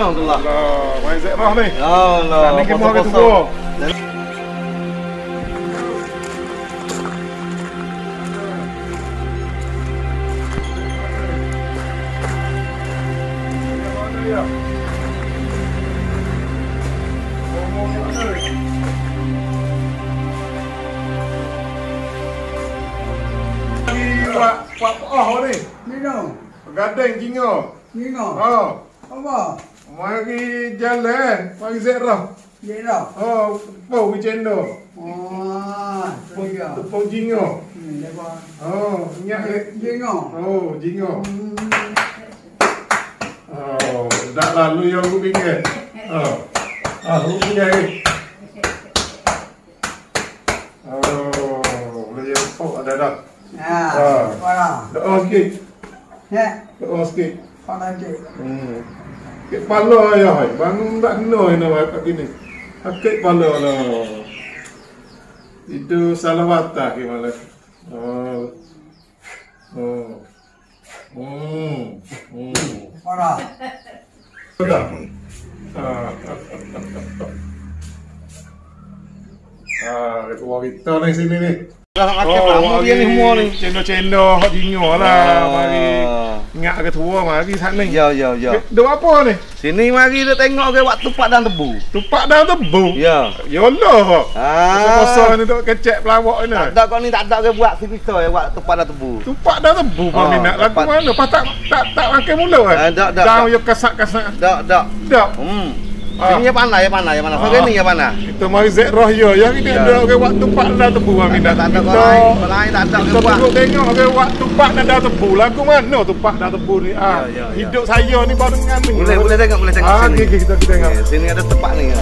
Alhamdulillah. Allah, mai Zairah ni. Allah. Ni kemo ke Puasa-puasa. tua. Pak Pak Oh ni. Minum. Gading jingo. Minum. Oh, Apa? Mari jalan, mari Zairah. Dia dah. Oh, pau cendo. Oh, tiga. Tepung jingo. Hmm, lepas. Oh, ingat ke? Jengok. Oh, jingo. Hmm. Oh, dah lalu yang aku fikir. Oh. Ah, aku punya ni. Oh, boleh jadi pok ada dah. Ah, Ah. parah. Doa sikit. Ya, Doa sikit. parah cik. Hmm. Kek pala ya, hai. Bangun tak kena ni nak kat gini. Akik pala lah. Itu salah watak ke malah. Oh. Oh. Hmm. Hmm. Parah. Sudah. Ah. Ah, ketua kita ni sini ni. Dah makan lama dia ni semua ni. Cendol-cendol hot jingo lah. Mari Ah. ingat ketua mari sana. Ya, ya, ya. Duk apa ni? Sini mari dia tengok ke waktu pak dan tebu. Tupak dah tebu. Ya. Yolah. Ah. Pasal ni duk kecek pelawak ni. Tak ada kau ni tak ada ke buat si kita ya waktu pak dan tebu. Tupak dah tebu Ah, kami nak lagu mana? Pas tak tak tak makan mula kan? Ah, tak, tak, Dah tak. yo kasak-kasak. Tak, tak. Dak. Hmm. Ah. Sini ya panah, ya panah, ya panah. Ah. Ni ya panah. Kita mari zek roh yo. Yang ini Ya. ada ke waktu tupak dah tebu kami Tak nak. ada kau lain, tak ada ke Kita buat. tengok tengok ke waktu tupak dah dah tebu. Lagu mana tupak dah tebu ni? Ah, Ya, ya, ya. hidup saya ni baru dengan ni. Boleh, boleh tengok, boleh tengok Ah, sini. okey, okey, kita kita tengok. Sini ada tempat ni ya.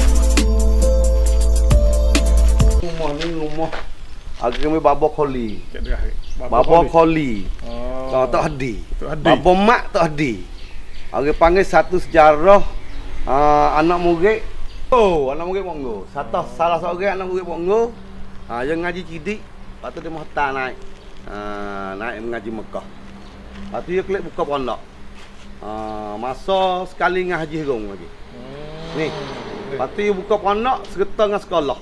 Rumah ni rumah Agak kami babo koli. Babo koli. Oh. Tak hadi. Tak hadi. Babo mak tak hadi. Orang panggil satu sejarah uh, anak murid. Oh, anak murid Bongo. Satu salah seorang anak murid Bongo. Ah, yang ngaji cidik, lepas tu dia mahta naik. Ah, naik mengaji Mekah. Lepas tu dia klik buka pondok. Ah, masa sekali dengan Haji Herong lagi. Ni. Lepas tu dia buka pondok serta dengan sekolah.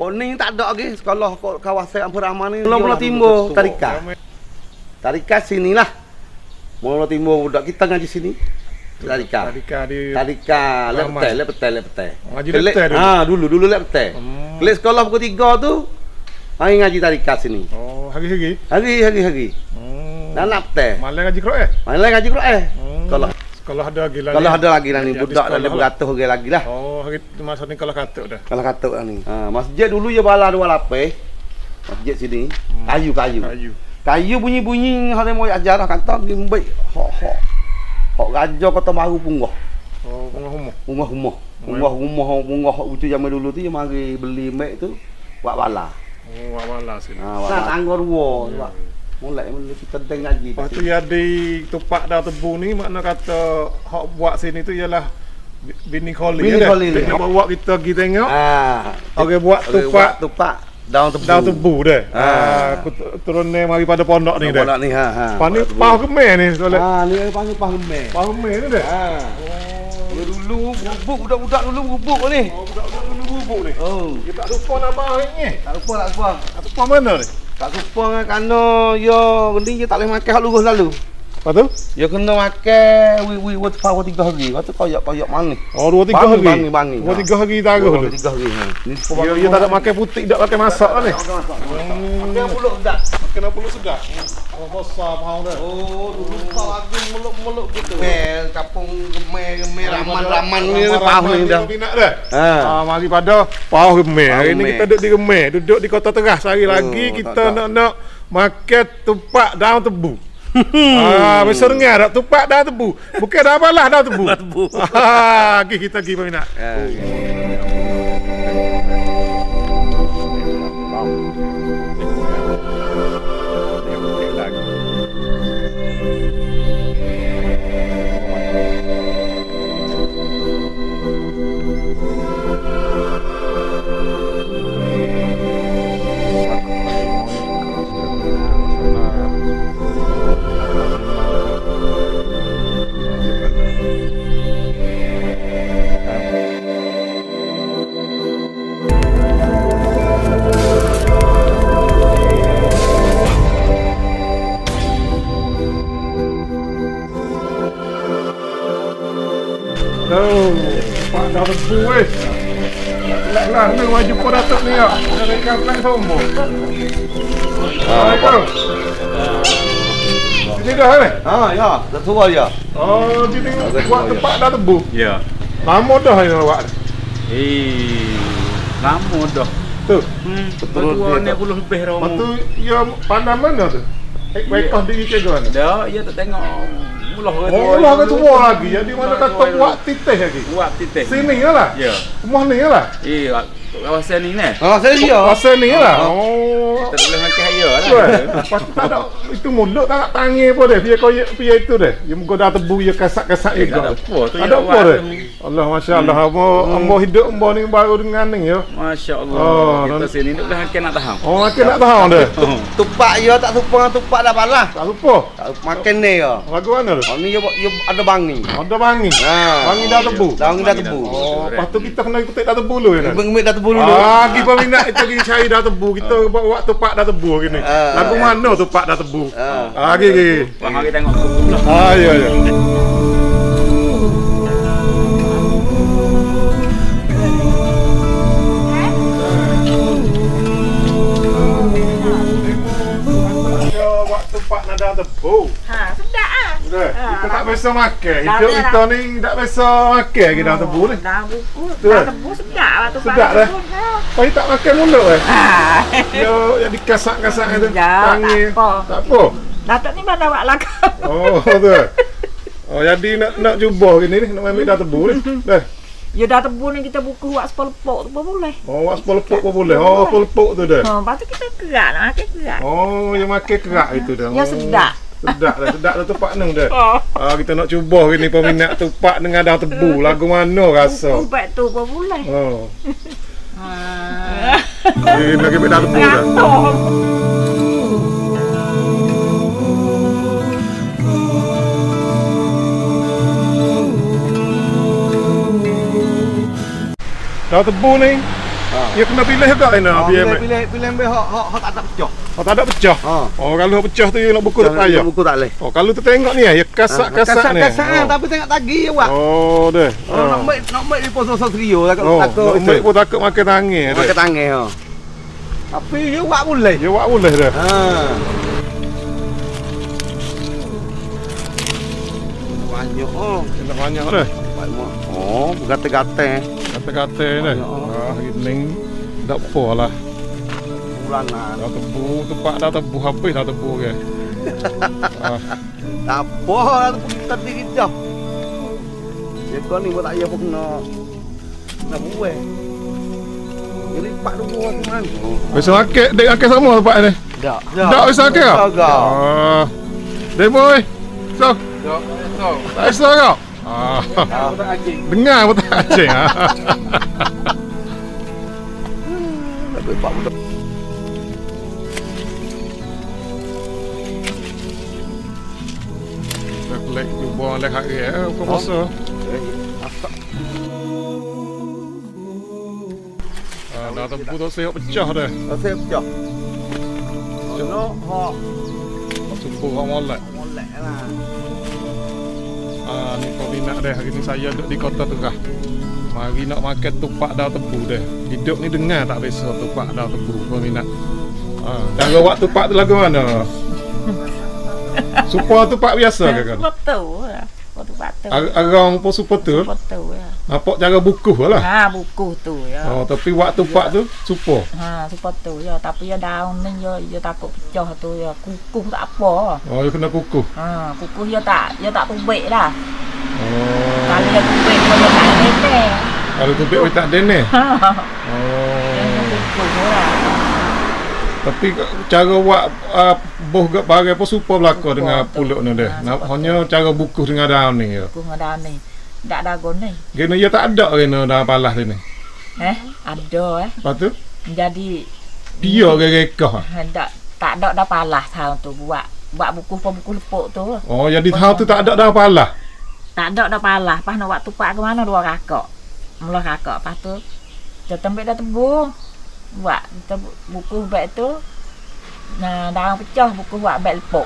Poning tak ada lagi sekolah kat kawasan Ampun Rahman ni. Mula-mula timbul tarikat. Tarikat sinilah. Mula timbul budak kita ngaji sini. Tadika di Tarikat lep Ramai. petai, lep petai, lep petai. Ngaji Kelik- lep petai dulu? Ha, dulu dulu lep petai. Hmm. Kelik sekolah pukul 3 tu Hari ngaji tarikat sini. Oh, hari-hari. Hari hari hari. Hmm. Dan nak petai. Malam ngaji Quran eh? Lagi ngaji Quran? Hmm. Kalau Sekolah ada lagi lah. kalau ada lagi lah ni budak sekolah ada lah. beratus orang lagi lah. Oh, hari masa ni kalau katuk dah. Kalau kata lah ni. Ha, masjid dulu je bala dua lapis. Masjid sini. Kayu-kayu. Kayu. Kayu bunyi-bunyi yang mau ajarah kata gimbik hok hok. Hok raja kota baru punggah. Oh, bunga humah. Punggah rumah. Punggah rumah punggah hok itu zaman dulu tu dia mari beli mek tu buat bala. Oh, awal sini. Ha, buat tangga dua. Buat. Mulai mula kita tengok ngaji. Lepas tu ya di tupak dah tebu ni makna kata hak buat sini tu ialah bi- bini koli Bini ya koli ni. Bini bawa kita pergi tengok. Ah. Okey buat tupak buat tupak daun tebu. dah tebu dah. Ah. Ah, aku tu- turun ni mari pada pondok ni Ni dah. ni ha ha. Lepas ni Buat tebu. pau kemeh ni soalnya. Ah, ni panggil pah gemeh. Pau kemeh ni dah. Ha. Oh. Dulu bubuk budak-budak dulu bubuk ni. Oh, budak-budak dulu bubuk ni. Oh. Kita tak lupa nama hari ni. Tak lupa tak lupa. Tak lupa mana ni? Tak lupa kan kerana yo ni je tak boleh makan hak lurus lalu. Lepas tu? Yo kena makan wi wi wat power tiga hari. Lepas tu koyak koyak mana? Oh, dua tiga hari. bangi, bangi. Dua tiga hari taruh Dua dulu. tiga hari. Ha. Ni Ya, ya tak ada makan putih, tak pakai masak lah ni. Makan mulut dah. Kena perlu sedap. Oh, besar pahang dah. Oh, dulu kau lagi meluk-meluk gitu. Mel kapung gemeh gemeh raman-raman ni paham ni dah. Ha. Ah, mari pada Pau Remeh. Hari ni kita duduk di Remeh, duduk di Kota Teras. Hari Oh, lagi tak kita tak. nak nak makan tupak daun tebu. Ah, besar dengar tak tupak daun tebu. Bukan dah apalah daun tebu. Daun tebu. Ah, okey kita pergi peminat. Ha. Ya. Kampung sombong. Assalamualaikum. Sini dah ni. Ha, ya. Tak suruh ya. Oh, sini buat tepak daun tebu. Ya. Lama dah ni awak. Eh, lama dah. Tu. Hmm, Betul betul dia ni puluh lebih dah. Lepas tu, ya pandang mana tu? Eh, baik kau diri ke mana? Dah, ya tak tengok mulah ke Oh, lah ke tua lagi. Jadi mana kata buat titih lagi. Buat titik. Sini lah. Ya. Rumah ni lah. Eh, kawasan ni ni. Ha, saya dia. Pasal ni lah. Oh. Tak boleh makan air lah. Lepas tu tak ada itu mulut tak nak tangi pun dia. Kau biar itu dia. Dia muka dah tebu dia kasak-kasak Eh, juga. tak ada apa tu Ada apa dia? Allah Masya Allah. Ambo, ambo hidup ambo ni baru dengan ni ya. Masya Allah. Oh, Kita sini tak boleh makan nak tahan. Oh, makin nak tahu dia. Tupak ya tak suka dengan tupak dah palah. Tak lupa. Tak makan ni ya. Lagu mana tu? Oh ni ya ada bangi. Ada bangi. Ha. Bangi dah tebu. Bangi dah tebu. Oh, lepas tu kita kena petik dah tebu dulu ya. kan? Ngemik dah tebu dulu. Ah, kita peminat kita pergi cari dah tebu. Kita buat buat tupak dah tebu gini. Ah. Lagu mana tupak dah tebu? Ah. Ah, gini gini. Mari tengok pula. Ah, ya ya. Buat tupak nada tebu. Ha, sedap ah. Dah, Ah, kita tak biasa makan. Hidup kita ni tak biasa makan kita dah tebu ni. Dah buku, Tu, dah tebu sedap lah tu. Sedap dah. Ha. Kau tak makan mulut eh? Ha. Yo, yang dikasak-kasak itu. Ya, Tangi. tak apa. Datuk ni mana awak lakau? Oh, tu. Oh, jadi nak nak cuba gini ni, nak ambil dah tebu ni. Dah. Ya dah tebu ni kita buku sepuluh pok tu pun boleh. Oh, sepuluh pok pun boleh. Oh, sepuluh pok tu dah. Ha, lepas tu kita kerak nak makan kerak. Oh, yang makan kerak itu dah. Ya Oh, sedap. Sedap dah, sedap dah tupak nang dah. Oh. Ah, kita nak cuba gini peminat tupak dengan dah tebu. Lagu mana rasa? Ubat tu pun boleh. Oh. Ha. Ini lagi ambil dah tebu dah. Dah tebu ni. Ha. Ya kena pilih juga ni Ha, biar. pilih pilih pilih ambil hak hak hak tak ada pecah. Oh, tak ada pecah. Ha. Oh, kalau pecah tu nak buku tak payah. Buku tak boleh. Oh, kalau tu tengok ni ya, kasak-kasak ni. Kasak Oh. tapi tengok tagi ya wak. Oh, deh. Oh, nak baik nak baik di pos sosok trio takut Oh, takut nak ambil pun takut makan tangan Makan deh. tangan ha. Tapi ya wak boleh. Ya, wak boleh dah. Ha. Banyak oh. Kena banyak dah. Banyak. Oh, gatal-gatal. Kata-kata ni. Banyak, oh. Ah, ini tak apa lah. Bulanan. Dah tebu, tepak dah tebu habis dah tebu ke. ah, Tak apa, kita diri dah. Ya kau ni buat tak payah pun kena nak buat. Jadi pak dulu aku mana? biasa makan, dek makan sama tepak ni. Tak makan kau? Agak. Ah. Dek boy. So, tak biasa kau? Ah, dengar pun tak acing. ah. Tapi pak Dah kelek jumpa lek hari eh, kau masa. Ah, dah tebu tu siap pecah dah. Saya pecah. Jono ha Subuh kau molek. molek lah. Ah, ni kau minat deh hari ni saya duduk di kota Terah. Mari nak makan tupak dah tebu deh. Hidup ni dengar tak biasa tupak dah tebu kau minat. Ah, cara buat tupak tu lagu mana? Supaya tupak biasa ke kan? Lah. Betul betul. Ar- Arang pun super tu. Betul lah. Nampak cara bukuh lah. Ha, buku tu ya. Oh, tapi buat tupak tu super. Ha, seperti ya. Tapi ya daun ni ya, ya takut pecah tu ya. Kukuh tak apa. Oh, dia kena kukuh. Ha, kukuh ya tak, ya tak tubik lah. Oh, Kalau ya tubik pun ya tak ada. kalau tubik we tak dene. Ha, Oh. ya kukuh lah. Tapi cara buat uh, boh gak bagai pun super belaka dengan pulut ni deh. Ha, Nah, hanya cara bukuh dengan daun ni ya. Kukuh dengan daun ni. Tak ada ni. Gini ya tak ada gini dalam palas ni. Eh, ada eh. Lepas tu Jadi dia gerekah. ha, tak tak ada dah palas tahun tu buat. Buat buku pun buku lepuk tu. Oh, jadi hal tu tak ada dalam palas. Tak ada dah palas. Pas nak buat tupak ke mana dua kakak. Mula kakak. Lepas tu, dia tembik dah tebu. Buat kita bu- buku beg tu. Nah, daun pecah buku buat beg lepuk.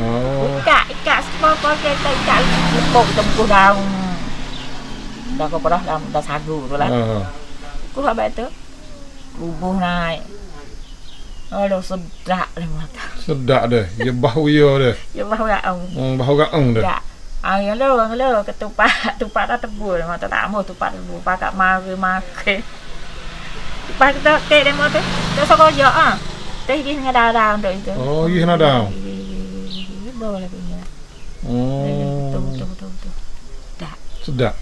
Oh. Ikat, ikat semua kau kita ikat lepuk kita buku daun. dah kau dah dah, dah sagu tu lah. Ah. Bukuh habis tu. Bubuh naik. Aduh sedap lah mata. Deh. Ya bau ya deh. Ya bahu ya. Hmm, bau gaeng deh. Ya. Ah, yang lo, yang lo, ketupat, tupat dah tebul, mata tak mau tupat tebul, pakat mari makan. Tupat kita kek demo tu, tu sokok je ah. Teh gini dengan darah untuk itu. Oh, iya nak dah. Boleh punya. Oh. Betul, betul, betul, betul. Dah. Sedap.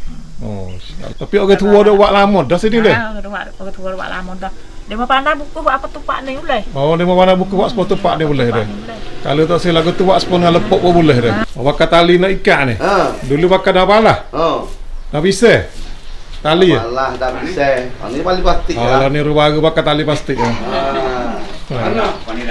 Oh. Tapi orang tua dah buat lama dah sini deh. Ah, orang tua buat lama dah. Dia mau pandai buku buat apa tupak ni boleh. Oh, dia mau mana buku buat sepuluh tepak dia boleh deh. Kalau tak silap lagu tu buat sepuluh dengan lepuk pun boleh deh. Bakar tali nak ikat ni. Ha. Dulu bakar dah apalah? Oh. Dah bisa? Tali ya? Malah dah bisa. Ha ni paling plastik Oh, lah. lah ni rumah baru bakar tali plastik ya. Ha. Mana? Ha ni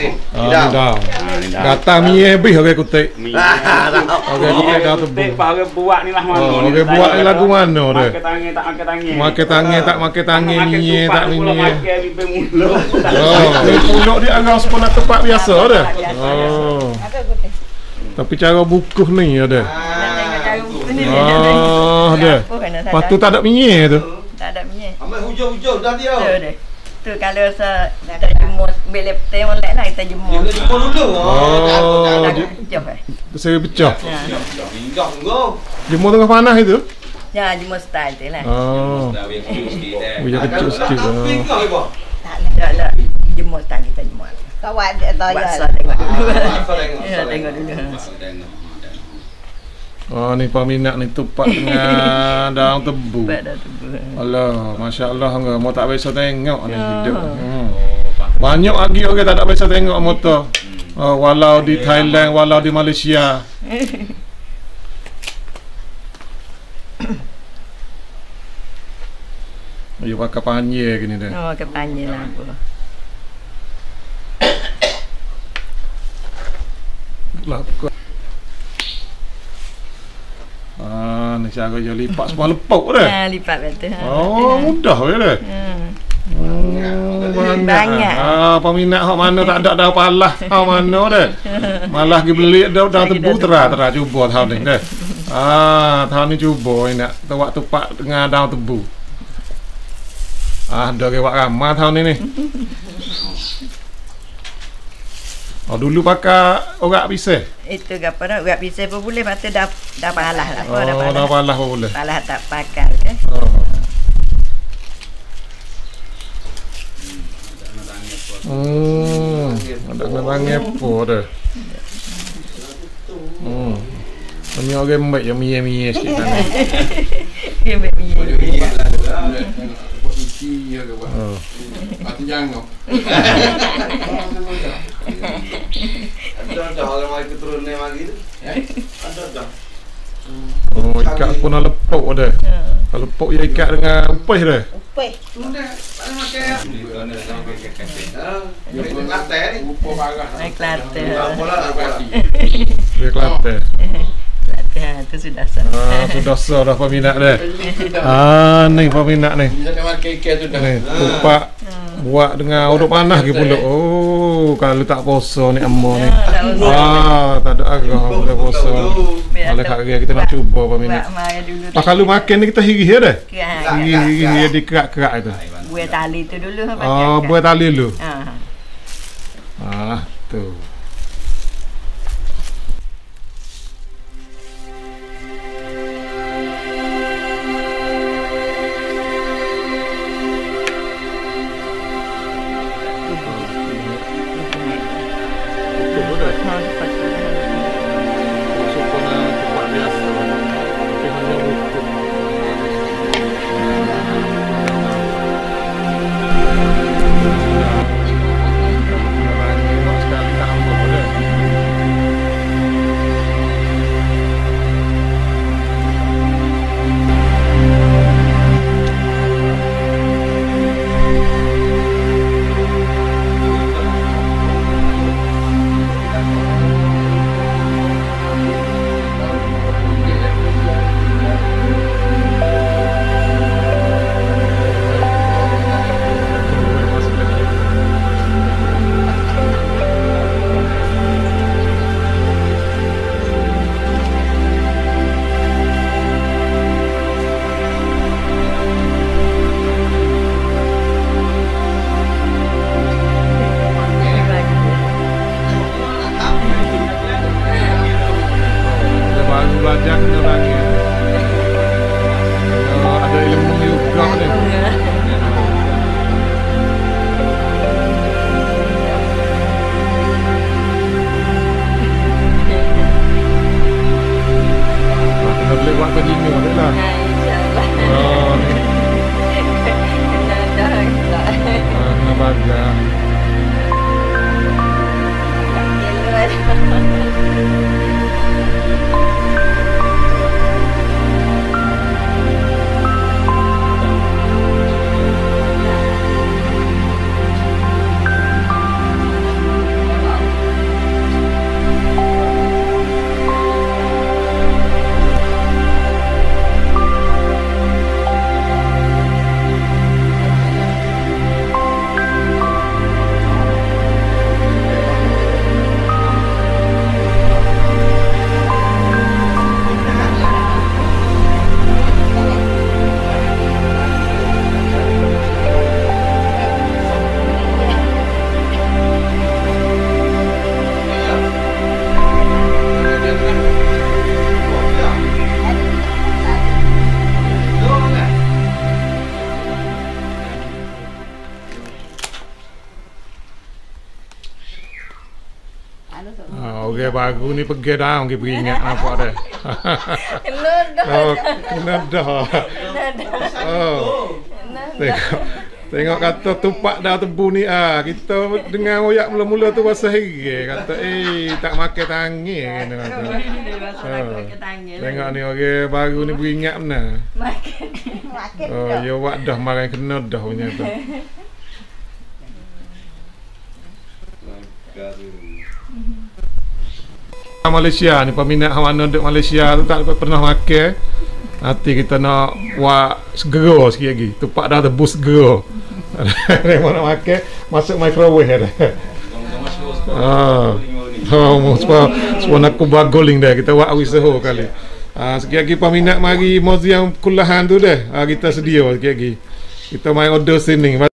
ni. Ah, Tidak. ni dah. Ah, ni dah. Gata mie habis orang kutik. Ah, dah. Orang kutik dah pak orang buat ni lah mana. Oh, ni. orang buat ni lagu mana dia? Makan tangan tak makan tangan. Makan tangan tak makan tangan Makan mie tak tu mie. bibir mulut. Oh, ni pulak dia agak sepuluh tepat biasa dah. Oh. Ada putih. Tapi cara bukuh ni ada. Nak buku ni. Oh, dia. Lepas tu tak ada mie tu. Tak ada minyak. Ambil hujung-hujung dah dia. Tu dia. Tu kalau se kita jemur bila teh molek lah kita jemur. Dia jumpa dulu. Oh, Dah je- jauh eh. Saya pecah. Ya. Jemur tengah panas itu. Ya jemur style tu lah. Oh. Biar kecil sikit. Kambing ah. kau ibu. Tak lah. Jemur style kita jemur. Kawat dia Buat tayar. sah tengok dulu. Tengok. Ya tengok dulu. Oh, ni peminat ni tupak dengan daun tebu. Buat dah tu. Allah, Masya Allah enggak mau tak biasa tengok ni Ya. hidup. Hmm. Banyak lagi orang tak ada biasa tengok motor. Oh, walau di Thailand, walau di Malaysia. Ayo pakai panjir gini dah. Oh lah apa. Lah. ku- Ah, ni cara je lipat semua lepuk dah. Ha lipat betul. ha. Oh, mudah je dah. Hmm. Oh, banyak. Banyak. Ah, peminat hak mana tak ada dah palah. Hak mana dah. Malah pergi beli dah dah tebu dah terah terah cuba tahun ni dah. Ah, tahun ni cuba ni nak tuak tupak dengan daun tebu. Ah, ada ke wak ramah tahun ni ni. Oh, dulu pakai orang pisah. Itu ke apa dah urat pisau pun boleh tu dah dah palah lah. Apa Oh, dah dah palah. palah pun boleh. Palah tak pakai ke. Oh. Hmm, ada kena ngepo dah. Hmm. Kami orang baik yang mie-mie sikit kan. Dia minyak. Oh. Ada orang tu. Ada dah. Oh, ikat pun dah lepuk dah. Kalau lepuk ya ikat dengan upih dah. Upih. Sudah, ada makan. Ha, dia pun latte ni. Naik Kelantan. Tak bola tak bola. Dia Kelantan. Kelantan tu sudah sah. Ah, sudah sah dah peminat dah. Ah, ni peminat ni. Ni, tupak buat dengan uduk panas ke pula. Oh, kalau tak puasa ni ammo ni. Ah, tak ada agak boleh puasa. Oleh kat dia kita nak cuba maya dulu. Ah, kalau makan ni kita hirih ya dah. Kerak. Hirih dia dikerak-kerak itu. Buat tali tu dulu. apa Oh, buat tali dulu. Ha. Ah, tu. Baru ni pergi dah, orang pergi ingat nampak dah. oh, kena dah. Oh. Tengok. Tengok kata tupak dah tebu ni ah. Kita dengar oyak mula-mula tu rasa heri kata eh tak makan tangi kena kata. Oh. Tengok ni orang baru ni beringat benar. Oh, ya wak dah makan kena dah punya tu. Malaysia ni peminat hang mana duduk Malaysia tu tak pernah makan. Nanti kita nak buat segera sikit lagi. Tupak dah tebus segera. Dia nak makan masuk microwave dah. Ah. Oh, mau sebab sebab nak aku buat goling dah. Kita buat awi seho kali. Ah, sikit lagi peminat mari museum kulahan tu dah. Ah, kita sedia sikit lagi. Kita main order sini.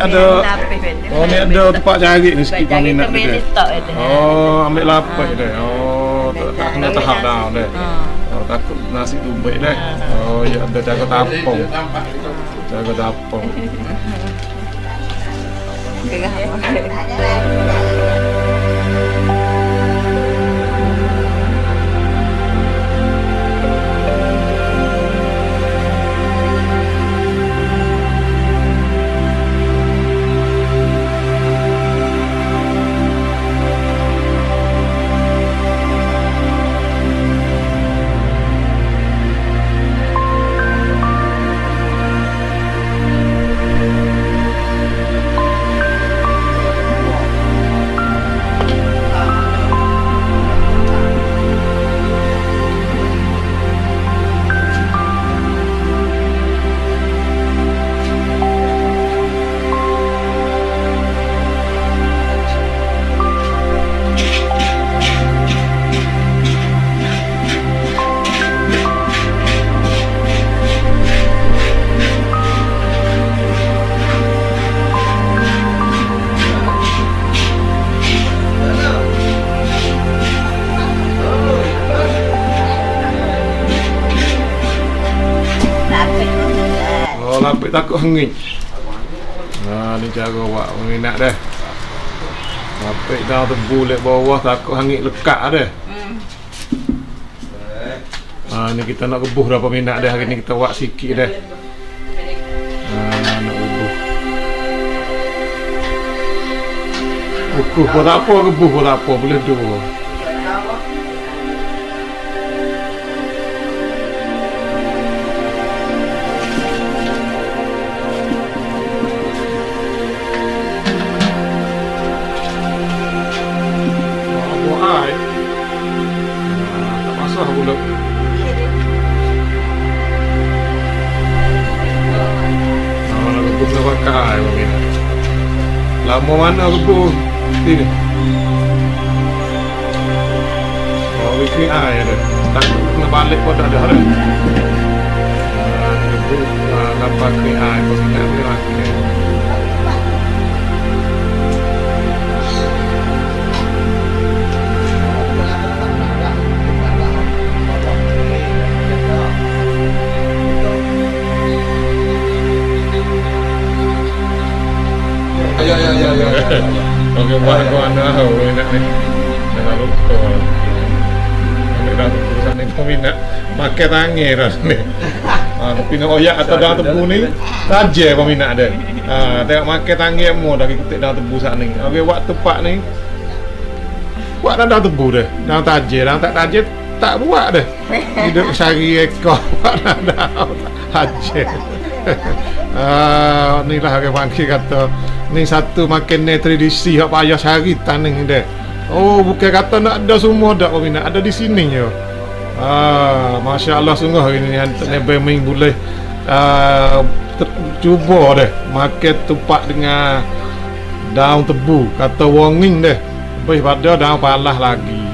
Ada Oh ni ada tempat cari ni sikit peminat ni deh. Oh, ambil lapik deh. Oh, tak, tak kena tahap dah deh. Oh, takut nasi tumbik deh. Oh, ya ada jaga tapong. Jaga tapong. Baik takut hengit. Ha ni cara buat peminat dah. Sampai dah tebu lek bawah takut hangit lekat dah. Ha ni kita nak rebuh dah peminat dah hari ni kita buat sikit dah. Ha nak rebuh. Bukuh pun tak apa, rebuh pun tak apa, boleh dua. Rebuh? Sini. Oh, wiki air dah. Tak kena balik pun tak ada dah. Ah. Ah, nampak kena air peminat ni pakai. Ya ya ya ya. Okey, buat kau anak tahu minat ni. Jangan lupa. Ambil dah tulisan ni kau minat. Pakai tangi dah ni. Ha, tapi nak oyak atau dah tebu ni, saja kau minat dia. Ha, tengok makan tangi mu dah kita dah tebu sat ni. Okey, buat tepat ni. Buat dah dah tebu dah. Dah tajir, dah tak tajir tak buat dah. Hidup sehari ekor buat dah dah. Tajir. Ah, ni lah orang panggil kata ni satu makan ni tradisi hak payah sehari taning dia. Oh, bukan kata nak ada semua dak peminat, ada di sini je. Ah, masya-Allah sungguh hari ni Nabi Ming boleh ter- cuba deh makan tupak dengan daun tebu kata wonging deh lebih pada daun palah lagi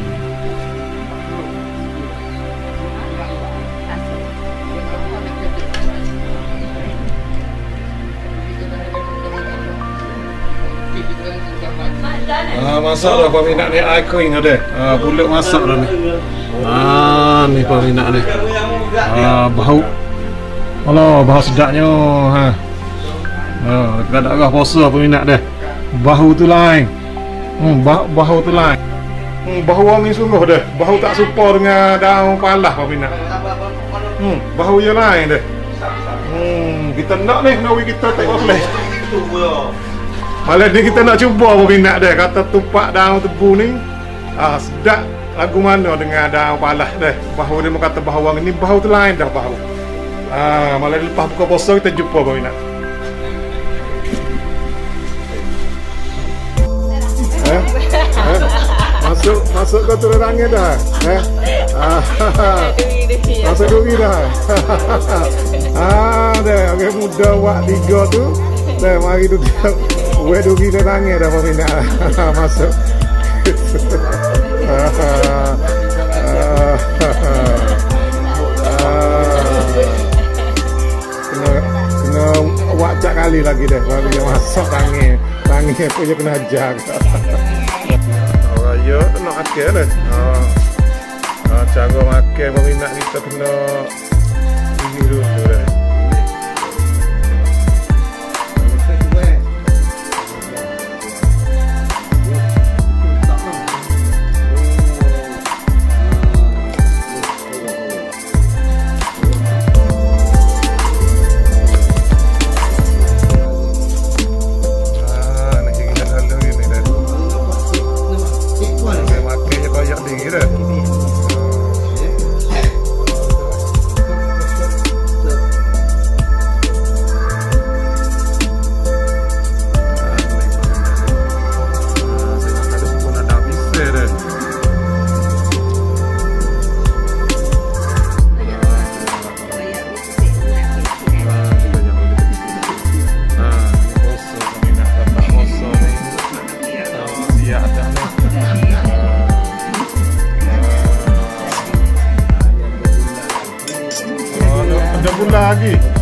Ah, masak dah peminat ni air kering ada. Ah, pulut masak dah ni. Ah, ni peminat ni. Ah, bau. Alah, bau sedapnya. Ha. Ah, kita tak arah puasa peminat dia. Bau tu lain. Hmm, bau, bau tu lain. Hmm, bau wangi sungguh dah. Bau tak serupa dengan daun palah peminat. Hmm, bau yang lain dah. Hmm, kita nak ni, nak kita tak boleh. Malam ni kita nak cuba peminat dia. Kata tupak daun tebu ni. Ah, sedap. Lagu mana dengan daun palah dia? Bahu dia kata bahu ni bahu tu lain dah bahu. Ah, malam ni lepas buka puasa kita jumpa peminat eh? eh? masuk masuk ke turun angin dah? Eh? ah, masuk duri dah? ah, dah okay, muda wak tiga tu. Dah mari duduk Gue dugi dah tanya dah peminat masuk. kena kena wajak kali lagi deh baru dia masuk tangi tangi punya kena jaga. Orang yo nak makan deh. Ah, cara makan peminat kita kena ini dulu Ah,